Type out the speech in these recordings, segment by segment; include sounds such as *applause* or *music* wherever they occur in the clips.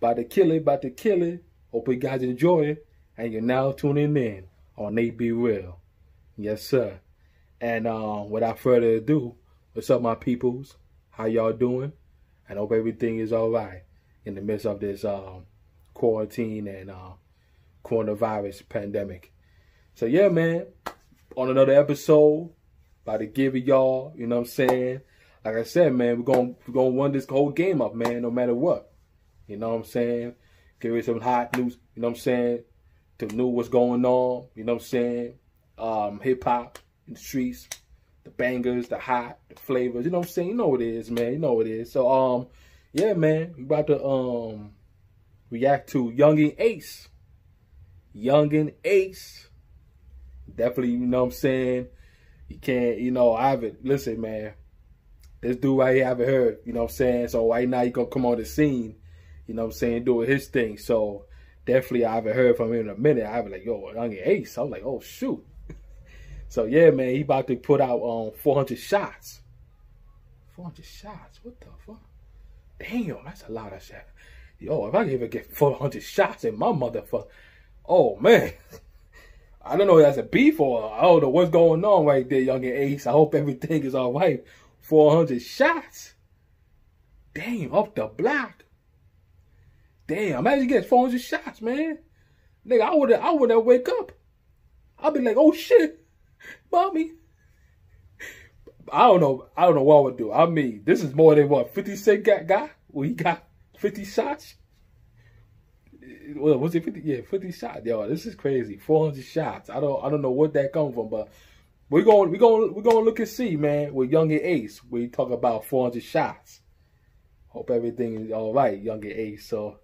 About to kill it, about to kill it. Hope you guys enjoy it. And you're now tuning in on NateBReal. Yes, sir. And uh, without further ado, what's up, my peoples? How y'all doing? And hope everything is all right in the midst of this um, quarantine and uh, coronavirus pandemic. So, yeah, man, on another episode, about to give it y'all, you know what I'm saying? Like I said, man, we're going we're gonna run this whole game up, man, no matter what. You know what I'm saying? Give you some hot news, you know what I'm saying? To know what's going on, you know what I'm saying? Um, hip hop in the streets, the bangers, the hot, the flavors, you know what I'm saying? You know what it is, man. You know what it is. So um, yeah, man, we about to um react to Yungeen Ace. Yungeen Ace. Definitely, you know what I'm saying? You can't, you know, I haven't listen, man. This dude right here I haven't heard, you know what I'm saying? So right now he gonna come on the scene you know what I'm saying, doing his thing. So definitely I haven't heard from him in a minute. I was like, yo, Young Ace. I was like, oh shoot. *laughs* so yeah, man, he about to put out um 400 shots. 400 shots? What the fuck? Damn, that's a lot of shots. Yo, if I can even get 400 shots in my motherfucker, oh man. *laughs* I don't know if that's a beef or I don't know what's going on right there, Young Ace. I hope everything is all right. 400 shots. Damn, up the block. Damn, imagine you get 400 shots, man. Nigga, I would I would have wake up. I'd be like, oh shit, *laughs* mommy. I don't know. I don't know what I would do. I mean, this is more than what 50 Cent got got. Well, he got 50 shots. Well, was it 50? Yeah, 50 shots. Yo, this is crazy. 400 shots. I don't I don't know what that come from, but we're going we're going we're going to look and see, man, with Yungeen Ace. We talk about 400 shots. Hope everything is all right, Yungeen Ace. So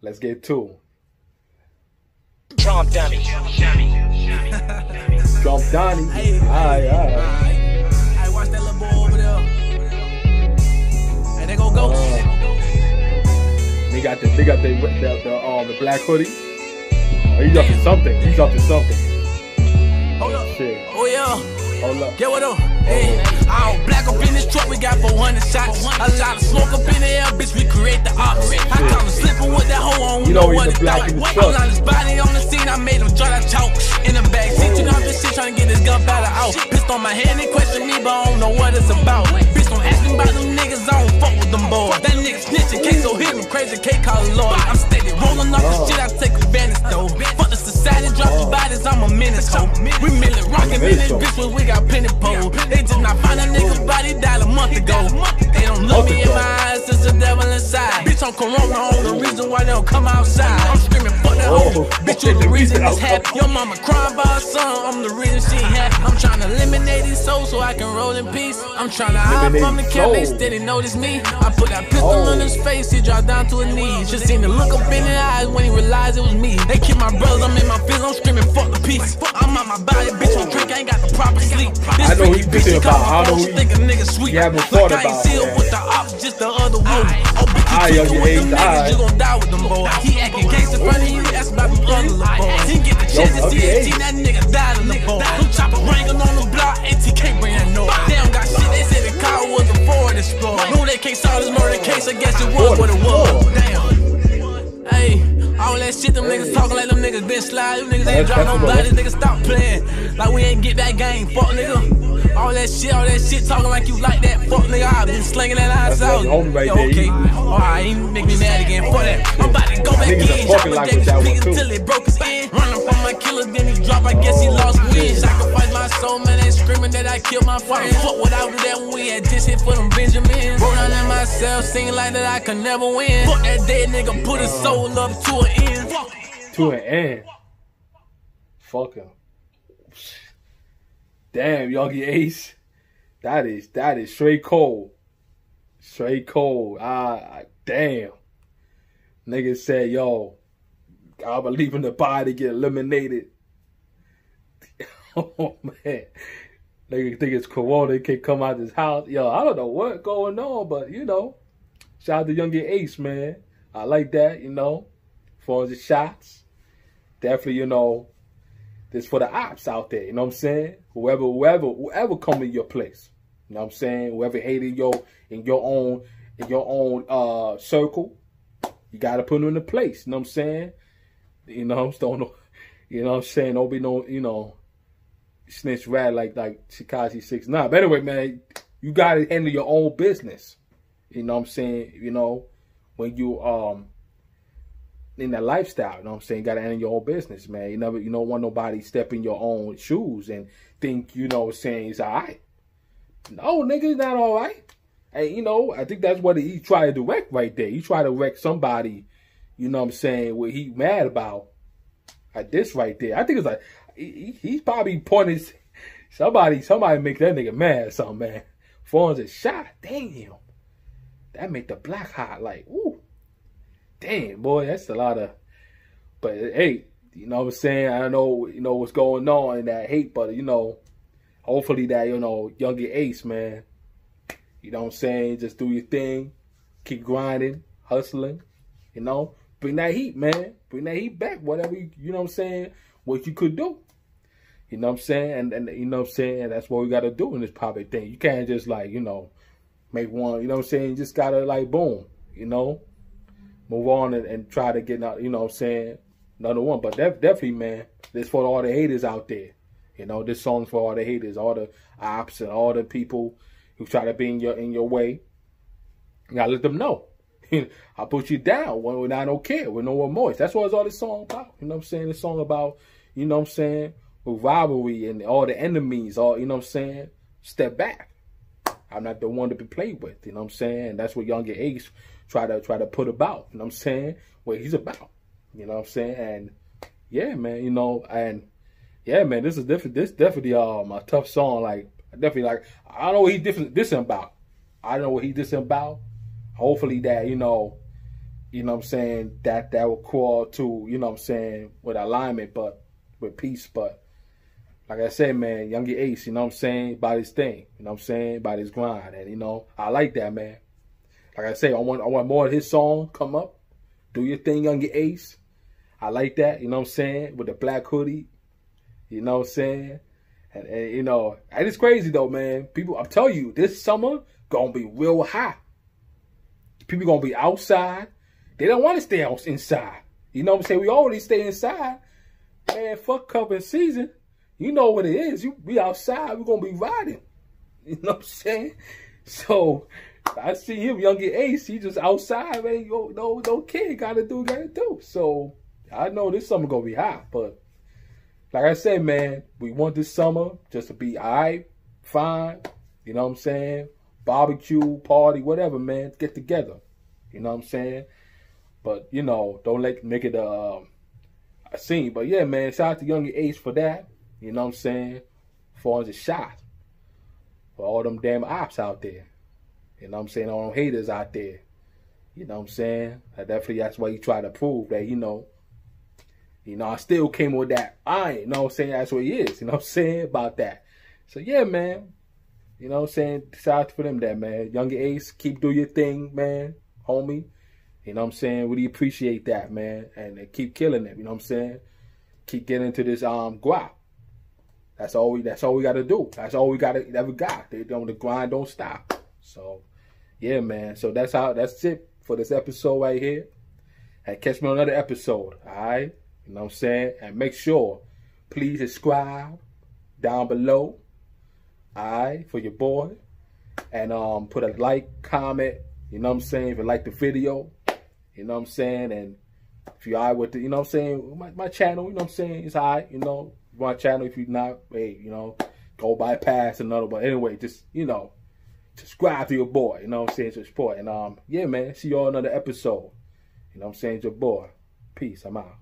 Let's get to Trump Donnie. Trump Donnie. Alright, alright. I watch that little boy over there. And they gonna go. Uh, they got the they got the the, the um the black hoodie. Oh, he's up to something. He's up to something. Hold up. Shit. Oh yeah. Get what up? Hey, I don't black up in this truck, we got 400 shots. A lot of smoke up in the air, bitch, we create the ops. I caught him slipping with that hoe on, you know what it's about. I'm on his body on the scene, I made him draw that chalk. In the back seat, you know this shit trying to get this gunpowder out. Pissed on my hand, they question me, but I don't know what it's about. Bitch, don't ask me about them niggas, I don't fuck with them boys. That nigga snitching, K so hit him, crazy K call Lord. I'm steady rolling off the shit, I take advantage though. Fuck the society, drop the bodies, I'm a menace, ho. We milli rockin' in this bitch, we got plenty pole. They just not find a nigga body died a month ago. They don't look me in my eyes, it's the devil inside. Bitch, I'm corona, the reason why they don't come outside. I'm screaming, fuck that. Bitch, you're the *laughs* reason this happened. Your mama crying by her son, I'm the reason she happy. I'm trying to eliminate his soul so I can roll in peace. I'm trying to hide from the camp, they steady notice me. I put that pistol oh. on his oh. face, he dropped down to his knees. Just seen the look up in his eyes when he realized it was me. They kill my brothers, I'm in my feelings, I'm screaming, fuck the peace. I'm on my body, bitch, on drink, I ain't got the proper sleep. This I know he's bitching about, I know he, nigga sweet. You haven't thought about I with the ops, just the other way. Oh, bitch, you with them niggas, you gon' die with them boys. He acting gangsta front of you, that's the brother, boy. He get the chance to see it, that nigga died in the boy. Them chopper ringing on the block, ATK bring that noise. They don't got shit, they said the car was a Ford Explorer. No, they can't solve this murder case, I guess it was what it was. Damn. Hey, all that shit, them niggas talking like them niggas been slide. Them niggas ain't drop no bodies, niggas stop playing. Like we ain't get that game, fuck nigga. All that shit, all that shit, talking like you like that. Fuck nigga, I been slinging that ass out. Right Yo, okay, alright, he make me mad again. Fuck that. I'm about to go back in, drop a like deck until it broke his in. Running from my killers, then he drop. I guess he lost wind. Sacrifice my soul, man, they screaming that I killed my friend. Fuck what I do that when we had just hit for them Benjamins. In myself, singing like that I could never win. Fuck that dead nigga, put his soul up to an end. To an end. Fuck him. Damn, Yogi Ace. That is that is straight cold. Straight cold. Ah, damn. Nigga said, yo, I believe in the body get eliminated. *laughs* oh man. Nigga think it's corona can come out this house. Yo, I don't know what going on, but you know. Shout out to Young Ace, man. I like that, you know. For the shots. Definitely, you know, this for the ops out there, you know what I'm saying? Whoever, whoever, whoever come in your place. You know what I'm saying? Whoever hated your in your own in your own uh circle. you gotta put them in the place. You know what I'm saying? You know, *laughs* don't you know what I'm saying? Don't be no, you know, snitch rat like like Tekashi Six Nine. But anyway, man, you gotta handle your own business. You know what I'm saying? You know, when you um in that lifestyle, you know what I'm saying? You gotta handle your own business, man. You never you don't want nobody stepping your own shoes and think, you know, saying it's alright. No, nigga, it's not alright. And you know, I think that's what he tried to direct right there. He tried to wreck somebody, you know what I'm saying, what he mad about. Like this right there. I think it's like he, he's probably pointing somebody somebody make that nigga mad or something, man. Fonz is shot. Damn. That make the black hot like, ooh. Damn, boy, that's a lot of but hey, you know what I'm saying? I know, you know, what's going on in that hate, but you know, hopefully that, you know, younger ace, man, you know what I'm saying? Just do your thing. Keep grinding, hustling. You know, bring that heat, man. Bring that heat back. Whatever, you, you know what I'm saying? What you could do. You know what I'm saying? And, and you know what I'm saying? That's what we got to do in this public thing. You can't just like, you know, make one, you know what I'm saying? You just got to like, boom, you know, move on and, and try to get, out, you know what I'm saying? Another one. But def definitely, man, this for all the haters out there. You know, this song's for all the haters, all the ops and all the people who try to be in your in your way. You gotta let them know. *laughs* I put you down when, I don't care, with no remorse. That's what it's all this song about. You know what I'm saying? This song about, you know what I'm saying, with rivalry and all the enemies, all you know what I'm saying? Step back. I'm not the one to be played with, you know what I'm saying? That's what Younger Ace try to try to put about, you know what I'm saying? What he's about. You know what I'm saying? And yeah, man, you know, and yeah, man, this is different this definitely um a tough song. Like definitely like I don't know what he different this about. I don't know what he this about. Hopefully that, you know, you know what I'm saying, that that will call to, you know what I'm saying, with alignment, but with peace. But like I said, man, Yungeen Ace, you know what I'm saying, by his thing, you know what I'm saying, by his grind. And you know, I like that man. Like I say, I want I want more of his song come up. Do your thing, Yungeen Ace. I like that, you know what I'm saying, with the black hoodie. You know what I'm saying? And, and, you know, and it's crazy though, man. People, I'm telling you, this summer gonna be real hot. People gonna be outside. They don't want to stay inside. You know what I'm saying? We already stay inside. Man, fuck cupping season. You know what it is. You be outside. We're gonna be riding. *laughs* You know what I'm saying? So I see him, younger Ace. He just outside, man. Yo, no, no kid gotta do, gotta do. So I know this summer gonna be hot, but like I said, man, we want this summer just to be all right, fine. You know what I'm saying? Barbecue, party, whatever, man. Get together. You know what I'm saying? But, you know, don't let make it a scene. But yeah, man, shout out to Young Ace for that. You know what I'm saying? As far as a shot. For all them damn ops out there. You know what I'm saying? All them haters out there. You know what I'm saying? I definitely that's why you try to prove that, you know, you know, I still came with that iron. You know what I'm saying? That's what he is. You know what I'm saying? About that. So, yeah, man. You know what I'm saying? Shout out for them that, man. Younger Ace, keep doing your thing, man. Homie. You know what I'm saying? Really appreciate that, man. And keep killing it. You know what I'm saying? Keep getting to this um guap. That's all we that's all we gotta do. That's all we gotta ever got. They don't the grind don't stop. So yeah, man. So that's how that's it for this episode right here. And catch me on another episode. Alright? You know what I'm saying? And make sure, please subscribe down below. Alright, for your boy. And um put a like, comment, you know what I'm saying, if you like the video. You know what I'm saying? And if you are with the, you know what I'm saying, my, my channel, you know what I'm saying, it's alright, you know. My channel, if you're not, hey, you know, go bypass another. But anyway, just, you know, subscribe to your boy, you know what I'm saying, support. And um, yeah, man, see y'all another episode. You know what I'm saying, it's your boy. Peace, I'm out.